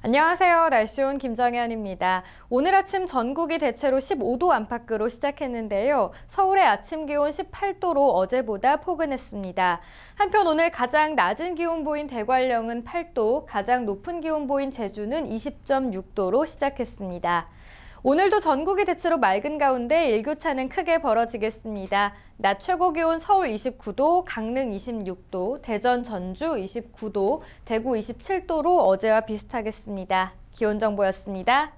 안녕하세요. 날씨 온 김정현입니다. 오늘 아침 전국이 대체로 15도 안팎으로 시작했는데요. 서울의 아침 기온 18도로 어제보다 포근했습니다. 한편 오늘 가장 낮은 기온 보인 대관령은 8도, 가장 높은 기온 보인 제주는 20.6도로 시작했습니다. 오늘도 전국이 대체로 맑은 가운데 일교차는 크게 벌어지겠습니다. 낮 최고 기온 서울 29도, 강릉 26도, 대전 전주 29도, 대구 27도로 어제와 비슷하겠습니다. 기온 정보였습니다.